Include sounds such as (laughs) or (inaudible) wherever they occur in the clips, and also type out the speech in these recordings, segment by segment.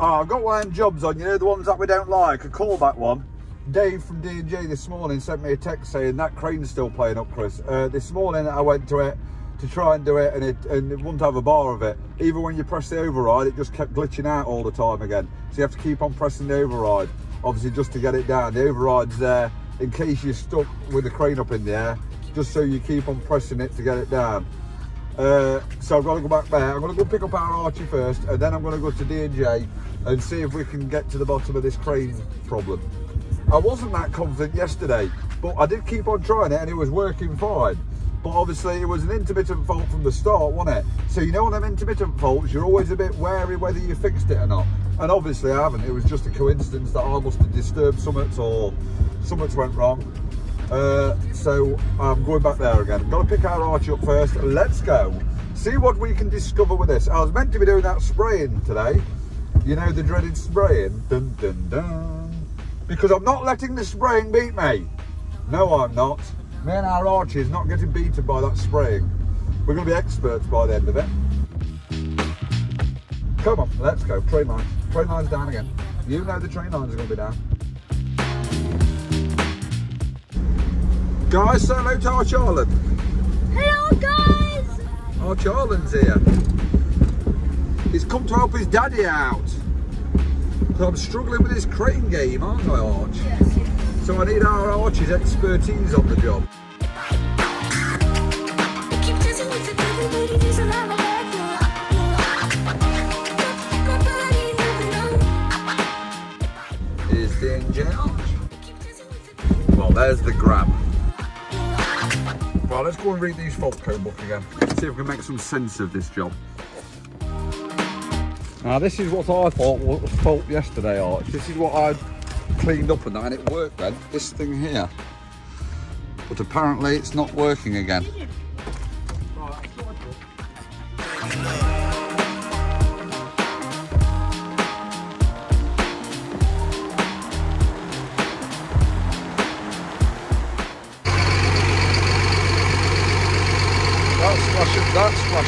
Oh, I've got one jobs on, you know, the ones that we don't like, a callback one. Dave from D&J this morning sent me a text saying that crane's still playing up, Chris. Uh, this morning I went to it to try and do it and it, and it wouldn't have a bar of it. Even when you press the override, it just kept glitching out all the time again. So you have to keep on pressing the override, obviously just to get it down. The override's there in case you're stuck with the crane up in the air, just so you keep on pressing it to get it down. Uh, so I've got to go back there. I'm going to go pick up our Archie first, and then I'm going to go to D&J and see if we can get to the bottom of this crane problem. I wasn't that confident yesterday, but I did keep on trying it, and it was working fine. But obviously, it was an intermittent fault from the start, wasn't it? So you know, on them intermittent faults, you're always a bit wary whether you fixed it or not. And obviously, I haven't. It was just a coincidence that I must have disturbed something or something went wrong. Uh, so I'm going back there again. Got to pick our arch up first. Let's go. See what we can discover with this. I was meant to be doing that spraying today. You know, the dreaded spraying. Dun, dun, dun. Because I'm not letting the spraying beat me. No, I'm not. Me and our Archie is not getting beaten by that spraying. We're going to be experts by the end of it. Come on, let's go. Train line. Train line's down again. You know the train lines are going to be down. Guys, say hello to Archie Allen. Hello guys! Archie Allen's here. He's come to help his daddy out. So I'm struggling with this crane game, aren't I, Arch? Yes. So I need our Archie's expertise on the job. Keep dancing with the devil, but it is alive, alive, My body never know. Is the engine Arch? Keep dancing with the devil. Well, there's the grab. Right, let's go and read these fault code book again. See if we can make some sense of this job. Now, this is what I thought was fault yesterday, Arch. This is what I cleaned up and that, and it worked then. This thing here. But apparently it's not working again.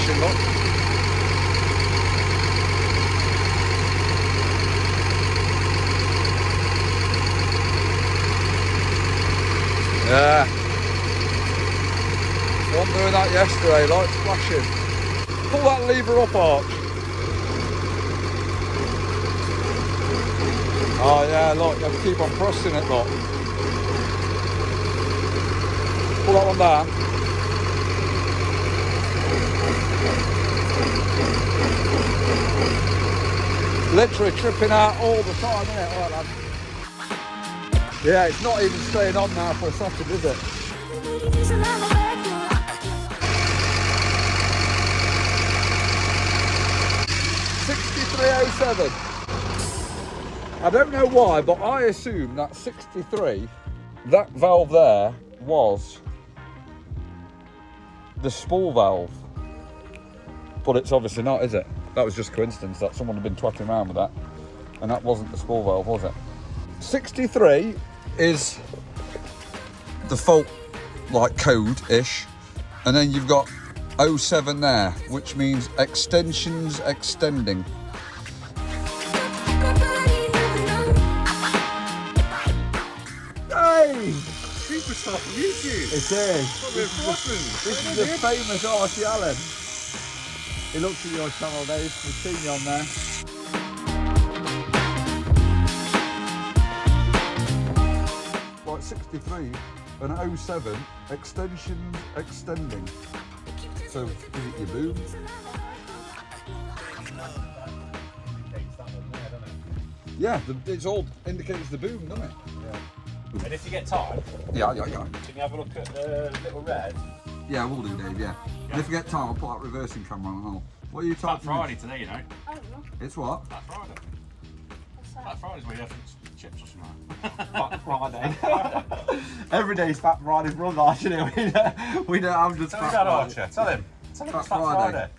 Flashing up. Yeah. One doing that yesterday, lights flashing. Pull that lever up, Arch. Oh yeah, look, you have to keep on pressing it, look. Pull that one down. Literally tripping out all the time, isn't it? Yeah, it's not even staying on now for a second, is it? 6307. I don't know why, but I assume that 63, that valve there was the spool valve. But it's obviously not, is it? That was just coincidence that someone had been twatting around with that. And that wasn't the spool valve, was it? 63 is the fault like code-ish. And then you've got 07 there, which means extensions extending. My body never know. Hey! Superstar from YouTube. It is. This is the, this is the famous Archie Allen. He looks at your channel, Dave. We've seen you on there. Like 63 and 07, extensions extending. So, is it your boom? Yeah, the, it's all indicates the boom, doesn't it? And if you get time, Yeah, yeah, yeah. can you have a look at the little red? Yeah, we'll do, Dave, yeah. And if you get time, I'll put that reversing camera on and all. What are you Black talking Friday today, you know. I don't know. It's what? Black Friday. What's that? Black Friday's where you have some chips or something. Fat (laughs) Friday. (laughs) Every day's Fat Friday for us, actually. (laughs) We don't, we don't have just Tell him Fat about Friday. Archer. Tell him. Tell him Fat it's Fat Friday. Friday.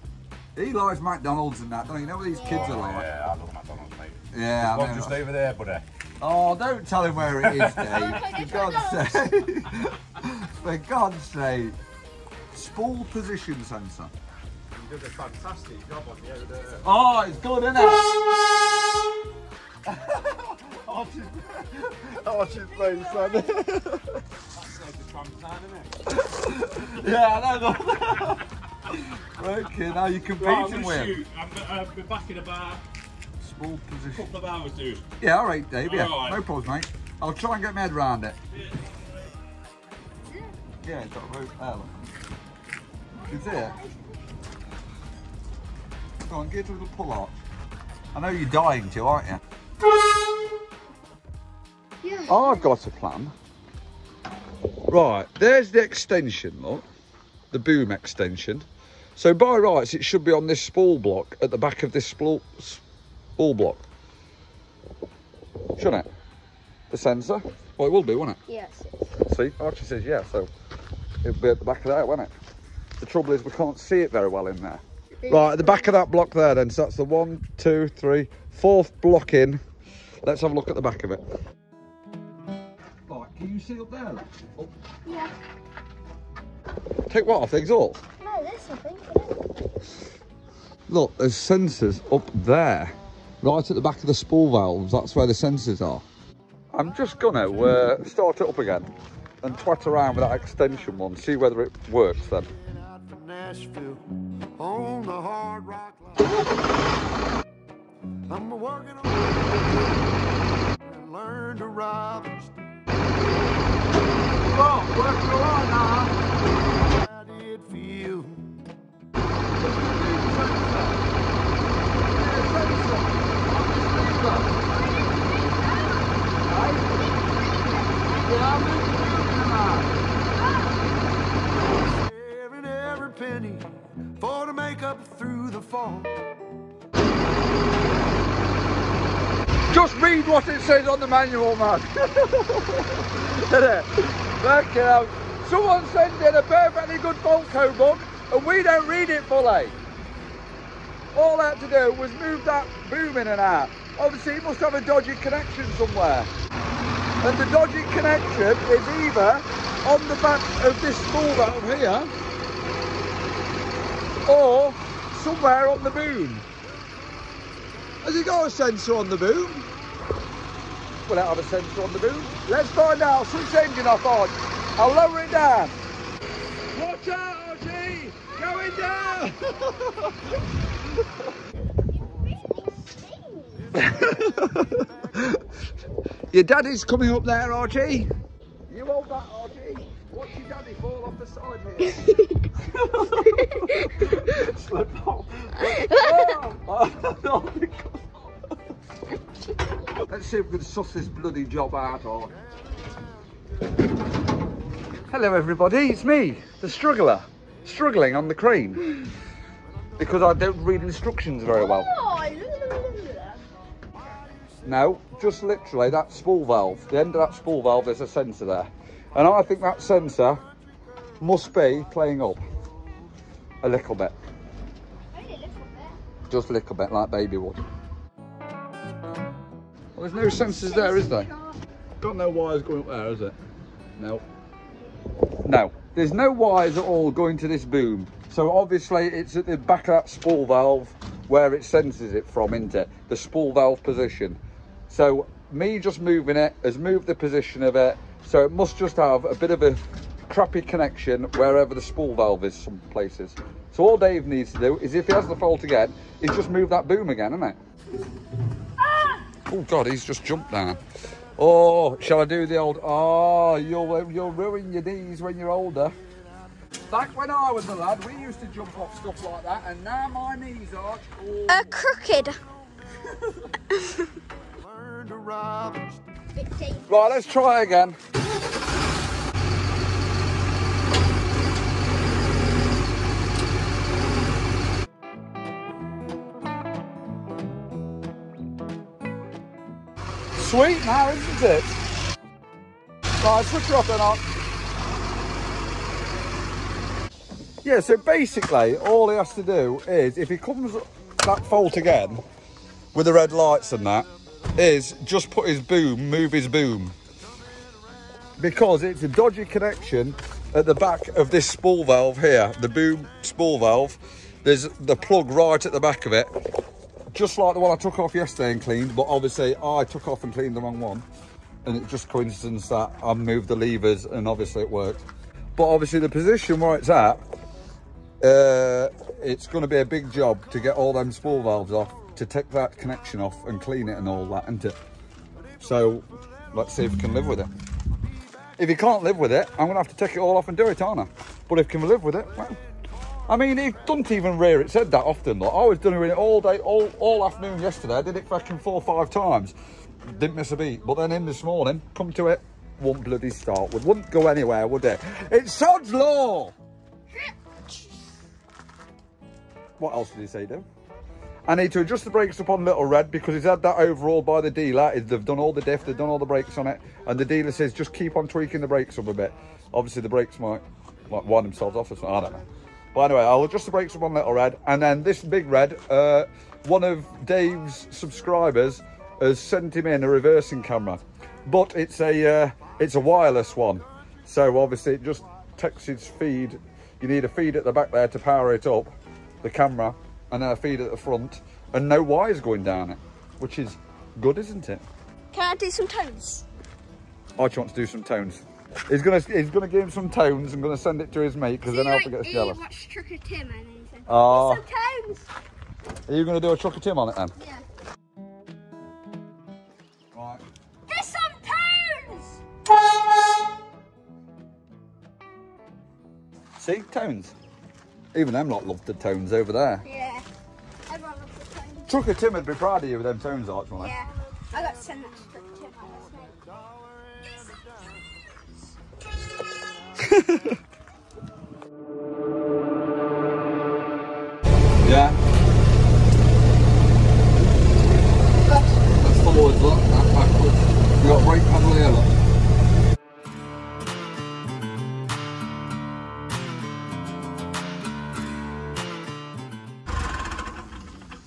He likes McDonald's and that, don't you? You know what these kids are like? Yeah, I love McDonald's, mate. Yeah, I One know. just over there, buddy. Oh, don't tell him where it is, Dave. For God's sake. For God's sake. Spool position sensor. You did a fantastic job on the other. Oh, it's good, isn't it? Archie's, Archie's face, man. yeah, I know. (laughs) okay, now you're competing with him. I'll uh, be back in about Small a position. couple of hours, dude. Yeah, all right, Dave. Yeah, All right. no problems, mate. I'll try and get my head around it. Yeah, it's got a rope there. Look. You can see it. Go on, give it a little pull up. I know you're dying to, aren't you? Yeah. I've got a plan. Right, there's the extension, look. The boom extension. So by rights, it should be on this spool block at the back of this spool, spool block. Shouldn't it? The sensor? Well, it will be, won't it? Yes. See, Archie says yeah, so it'll be at the back of that, won't it? The trouble is we can't see it very well in there. Right, at the back of that block there then, so that's the one, two, three, fourth block in. Let's have a look at the back of it. Right, can you see up there? Up. Yeah. Take what off the exhaust? No, this I think. Look, there's sensors up there, right at the back of the spool valves. That's where the sensors are. I'm just gonna uh, start it up again and twat around with that extension one, see whether it works then. Nashville on the hard rock line. I'm working on and learn to rob. Oh, working alright now. What it says on the manual, man. (laughs) Isn't it? Out. Someone sent in a perfectly good fault code book and we don't read it fully. All I had to do was move that boom in and out. Obviously, it must have a dodgy connection somewhere. And the dodgy connection is either on the back of this spool valve here or somewhere on the boom. Has it got a sensor on the boom? Will it have a sensor on the boom? Let's find out. Switch engine off on. I'll lower it down. Watch out, Archie! Going down! (laughs) your daddy's coming up there, Archie. You hold that, Archie. Watch your daddy fall off the side here. (laughs) (laughs) Slip off. Oh. Let's see if we can suss this bloody job out on. Hello everybody, it's me, the struggler, struggling on the crane. Because I don't read instructions very well. No, just literally that spool valve, the end of that spool valve, there's a sensor there. And I think that sensor must be playing up a little bit. Only a little bit. Just a little bit, like baby would. Well, there's no sensors there, is there? Got no wires going up there, is it? No. No. There's no wires at all going to this boom. So obviously it's at the back of that spool valve where it senses it from, isn't it? The spool valve position. So me just moving it has moved the position of it. So it must just have a bit of a crappy connection wherever the spool valve is some places. So all Dave needs to do is if he has the fault again, is just move that boom again, isn't it? Oh God, he's just jumped down. Oh, shall I do the old? Ah, oh, you'll you'll ruin your knees when you're older. Back when I was a lad, we used to jump off stuff like that, and now my knees are. Oh. A crooked. Learn to rob and steal. Right, let's try again. Sweet now, isn't it? Right, switch off then on. Yeah, so basically, all he has to do is, if he comes that fault again, with the red lights and that, is just put his boom, move his boom. Because it's a dodgy connection at the back of this spool valve here, the boom spool valve. There's the plug right at the back of it. Just like the one I took off yesterday and cleaned, but obviously I took off and cleaned the wrong one. And it's just coincidence that I moved the levers and obviously it worked. But obviously the position where it's at, uh, it's going to be a big job to get all them spool valves off, to take that connection off and clean it and all that, isn't it? So let's see if we can live with it. If you can't live with it, I'm going to have to take it all off and do it, aren't I? But if you can live with it, well, I mean, it doesn't even rear. It said that often. Like, I was doing it all day, all, all afternoon yesterday. I did it fucking four or five times. Didn't miss a beat. But then in this morning, come to it, won't bloody start. Would wouldn't go anywhere, would it? It's Sod's Law! What else did he say, though? I need to adjust the brakes up on Little Red because he's had that overall by the dealer. They've done all the diff, they've done all the brakes on it. And the dealer says just keep on tweaking the brakes up a bit. Obviously the brakes might like wind themselves off or something, I don't know. But anyway, I'll adjust the brakes up on Little Red. And then this Big Red, uh, one of Dave's subscribers has sent him in a reversing camera. But it's a, uh, it's a wireless one. So obviously it just takes its feed. You need a feed at the back there to power it up, the camera and then a feed at the front and no wires going down it, which is good, isn't it? Can I do some tones? Archie wants to do some tones. He's gonna he's gonna give him some tones and gonna send it to his mate because then Alpha gets jealous. Watch Trucker Tim and he said, Oh, some tones. are you gonna do a trucker Tim on it then? Yeah. Right. There's some tones. See tones. Even them lot love the tones over there. Yeah. Everyone loves the tones. Trucker Tim would be proud of you with them tones, Archie. wouldn't? Yeah. I got to send that Yeah. That's forwards, look. Got here.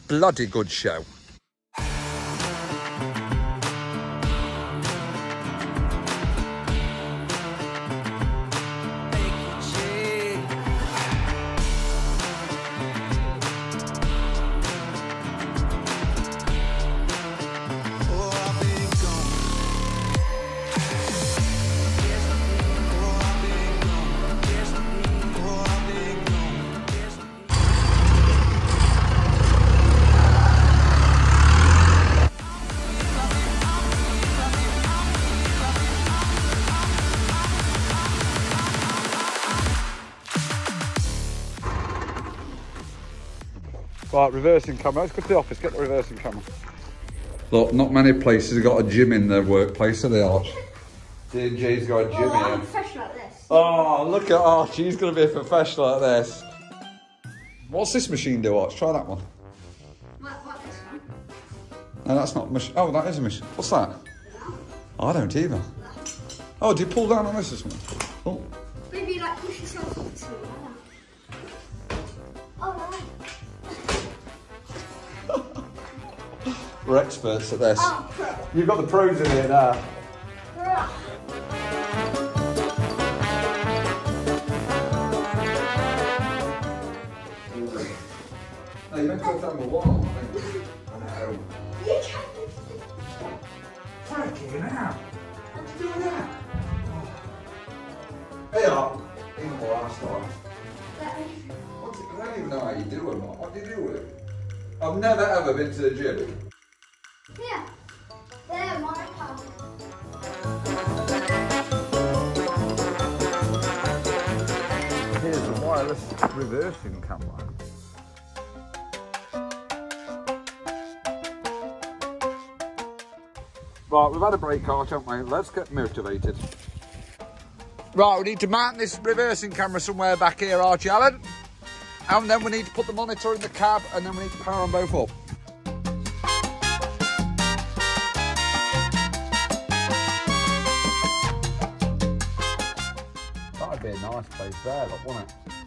Bloody good show. Right, reversing camera. Let's go to the office, get the reversing camera. Look, not many places have got a gym in their workplace, have they, Arch? D&J's got a gym Oh, I'm here. professional at this. Oh, look at Arch, he's going to be a professional at this. What's this machine do, Arch? Try that one. What, what this one? No, that's not a machine. Oh, that is a machine. What's that? I don't either. Oh, do you pull down on this or something? Oh, Maybe like push yourself up to we're experts at this. Oh, pro. You've got the pros in here now. Pro. No, you meant to have number one. I know. You can. Fucking hell. How'd you do that? Hey, up. Even more last time. It? I don't even know how you do it. What What do you do with it? I've never ever been to the gym. Wireless reversing camera. Right, we've had a break arch, haven't we? Let's get motivated. Right, we need to mount this reversing camera somewhere back here, Archie Allen. And then we need to put the monitor in the cab and then we need to power them both up. That'd be a nice place there, wouldn't it?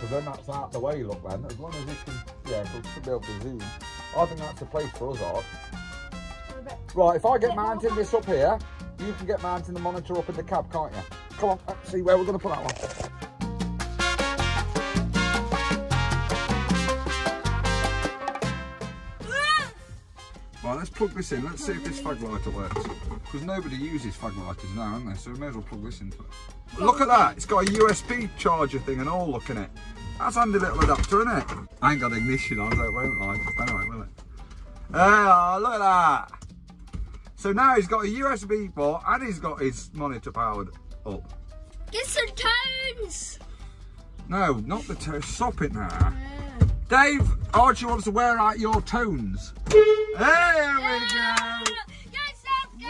Because then that's out the way, look, then. As long as you can, yeah, it should be able to zoom. I think that's the place for us, Art. Right, if I get mounting this up here, you can get mounting the monitor up in the cab, can't you? Come on, let's see where we're going to put that one. Right, let's plug this in. Let's see if this fag lighter works. Because nobody uses fag lighters now, haven't they? So we may as well plug this into it. Look at that. It's got a USB charger thing and all, look at it. That's a handy little adapter, isn't it? I ain't got ignition on, so it won't light. Anyway, will it? Oh, look at that. So now he's got a USB port and he's got his monitor powered up. Get some tones. No, not the toe. Stop it now. Dave, Archie wants to wear out your tones. There we go. Get some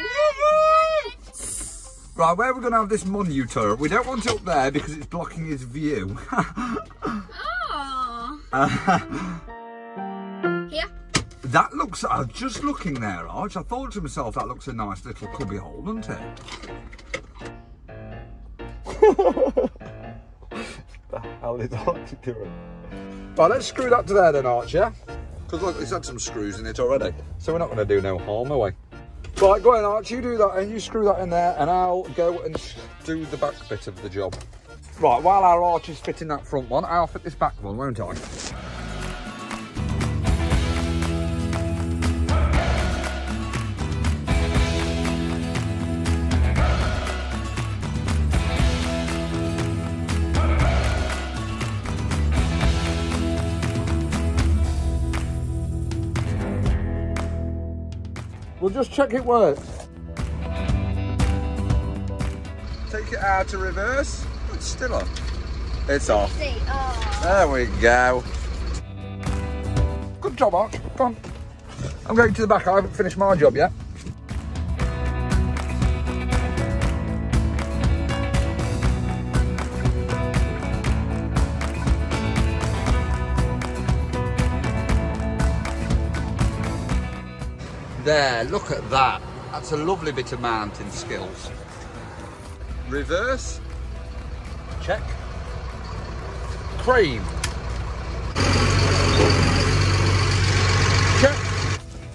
Right, where are we're going to have this monitor, we don't want it up there because it's blocking his view. Oh. (laughs) Here. that looks, I was just looking there, Arch. I thought to myself, that looks a nice little cubby hole, doesn't it? (laughs) the hell is Archie doing? Right, let's screw that to there then, Arch, yeah? Because look, it's had some screws in it already. So we're not going to do no harm, are we? Right, go on, Arch, you do that and you screw that in there and I'll go and do the back bit of the job. Right, while our Arch is fitting that front one, I'll fit this back one, won't I? We'll just check it works. Take it out to reverse. It's still on. It's off. Oh. There we go. Good job, Arch. Come on. I'm going to the back. I haven't finished my job yet. There, look at that. That's a lovely bit of mounting skills. Reverse. Check. Cream. Check.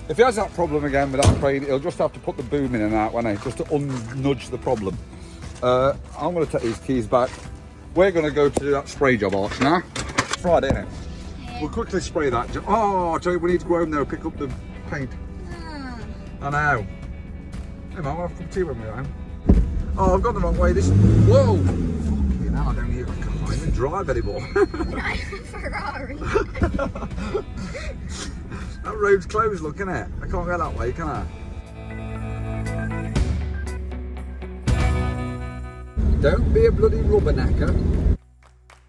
If he has that problem again with that crane, he'll just have to put the boom in and out, won't he? Just to un-nudge the problem. Uh, I'm going to take these keys back. We're going to go to do that spray job, Arch, now. Friday, isn't it? We'll quickly spray that. Oh, you, we need to go home now, pick up the paint. I know. Hey, man, we'll have a cup of tea when we're home. Oh, I've gone the wrong way. This. Whoa! Fucking hell, I don't even, I can't even drive anymore. Ferrari. (laughs) that road's closed, look, innit? I can't go that way, can I? Don't be a bloody rubbernecker.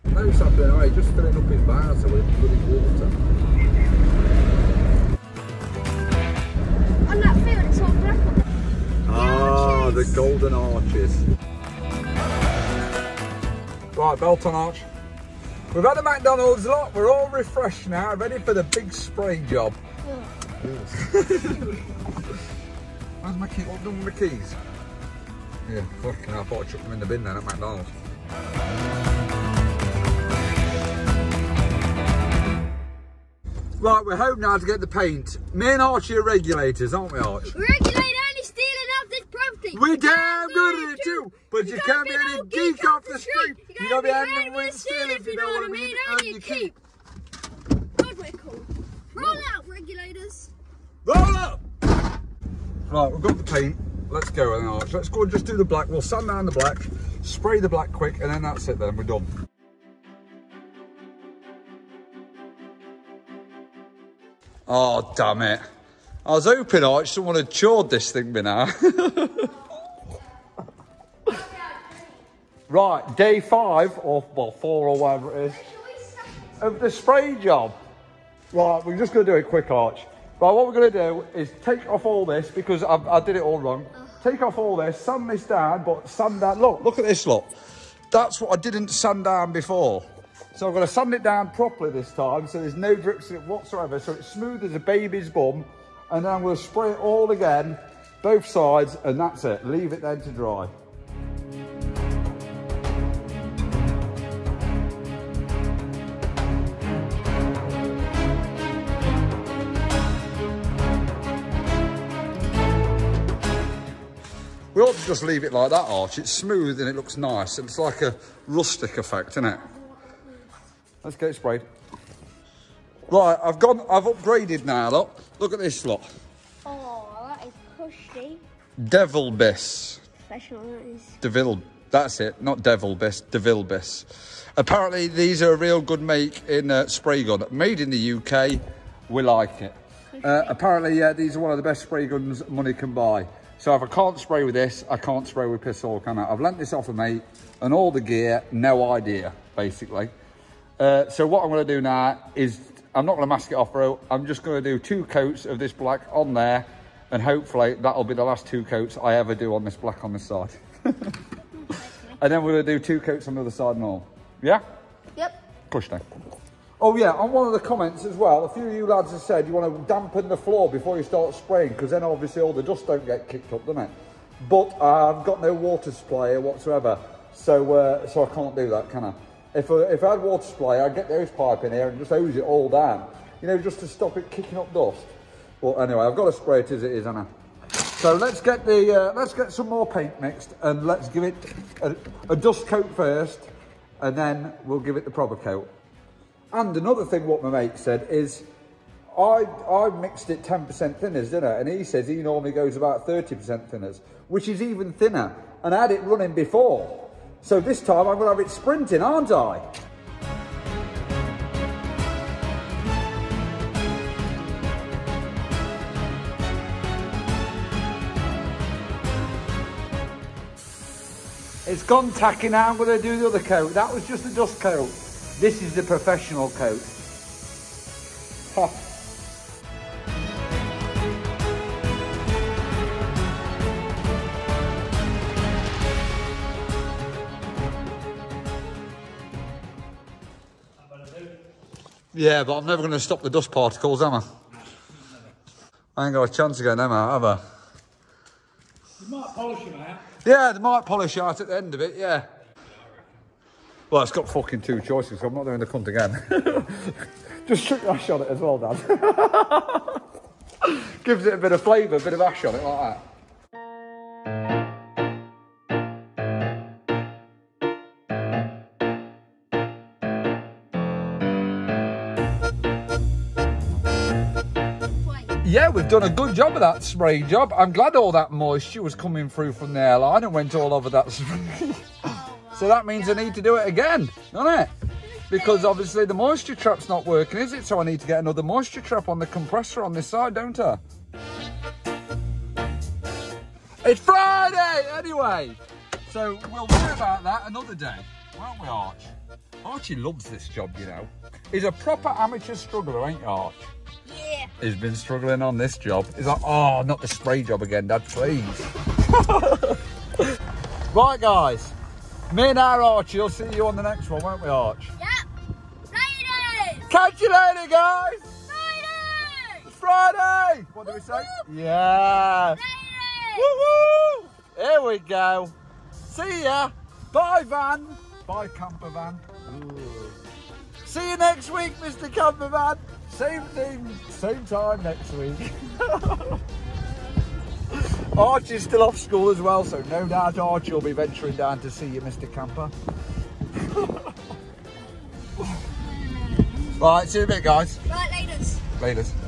No, something, alright, just filling up his bars with bloody water. The golden arches. Right, Belton Arch. We've had a McDonald's lot, we're all refreshed now, ready for the big spray job. (laughs) Where's my key? What done with my keys? Yeah, fucking hell, I thought I chucked them in the bin then at McDonald's. Right, we're home now to get the paint. Me and Archie are regulators, aren't we, Arch? Regulate only stealing off this property. We damn good at it too, but you can't be any geek off the street. You gotta be handling with steel if you know what I mean, and you keep. Roll out, regulators. Roll up! Right, we've got the paint. Let's go then, Arch. Let's go and just do the black. We'll sand down the black, spray the black quick, and then that's it then, we're done. Oh, damn it. I was hoping Arch someone had chawed this thing by now. (laughs) right, day five, or well, four or whatever it is, of the spray job. Right, we're just going to do it quick, Arch. Right, what we're going to do is take off all this because I, I did it all wrong. Take off all this, sand this down, but sand that, Look, look at this, look. That's what I didn't sand down before. So I'm going to sand it down properly this time so there's no drips in it whatsoever. So it's smooth as a baby's bum. And then I'm going to spray it all again, both sides, and that's it. Leave it then to dry. We ought to just leave it like that, Arch. It's smooth and it looks nice. It's like a rustic effect, isn't it? Let's get it sprayed. Right, I've gone, I've upgraded now, look. Look at this, look. Cushy. Devil Biss. Professional that is. Devil. That's it. Not Devil Biss. Devil Biss. Apparently, these are a real good make in uh, spray gun. Made in the UK. We like it. Uh, apparently, yeah, these are one of the best spray guns money can buy. So if I can't spray with this, I can't spray with pistol, can I? I've lent this off a mate and all the gear, no idea, basically. Uh, so what I'm going to do now is, I'm not going to mask it off, bro. I'm just going to do two coats of this black on there, and hopefully that'll be the last two coats I ever do on this black on this side. (laughs) and then we're going to do two coats on the other side and all. Yeah? Yep. Push down. Oh yeah, on one of the comments as well, a few of you lads have said you want to dampen the floor before you start spraying because then obviously all the dust don't get kicked up, doesn't it? But uh, I've got no water supply here whatsoever, so uh, so I can't do that, can I? If I, if I had water supply, I'd get the hose pipe in here and just hose it all down, you know, just to stop it kicking up dust. But anyway, I've got to spray it as it is, Anna. So let's get the uh, let's get some more paint mixed and let's give it a, a dust coat first, and then we'll give it the proper coat. And another thing what my mate said is, I I mixed it 10% thinners, didn't I? And he says he normally goes about 30% thinners, which is even thinner. And I had it running before. So this time I'm going to have it sprinting, aren't I? It's gone tacky now. I'm going to do the other coat. That was just the dust coat. This is the professional coat. Ha. Yeah, but I'm never going to stop the dust particles, am I? I ain't got a chance again, am I? Have I? You might polish them out. Yeah, they might polish out at the end of it, yeah. Well, it's got fucking two choices, so I'm not doing the cunt again. (laughs) Just chuck ash on it as well, Dad. (laughs) Gives it a bit of flavour, a bit of ash on it like that. Yeah, we've done a good job of that spray job. I'm glad all that moisture was coming through from the airline and went all over that spray. (laughs) so that means I need to do it again, doesn't it? Because obviously the moisture trap's not working, is it? So I need to get another moisture trap on the compressor on this side, don't I? It's Friday anyway. So we'll worry about that another day, won't we, Arch? Archie loves this job, you know. He's a proper amateur struggler, ain't you, Arch? Yeah. He's been struggling on this job. He's like, oh, not the spray job again, Dad, please. (laughs) right, guys. Me and our Archie will see you on the next one, won't we, Arch? Yep. Ladies! Catch you later, guys. It's Friday. What do we say? Yeah. Ladies! Woo woo! Here we go. See ya. Bye, van. Bye, camper van. Ooh. See you next week, Mr. Camper Van. Same thing, same time next week. (laughs) Archie's still off school as well, so no doubt Archie will be venturing down to see you, Mr. Camper. (laughs) right, see you in a bit, guys. Right, ladies. Laters.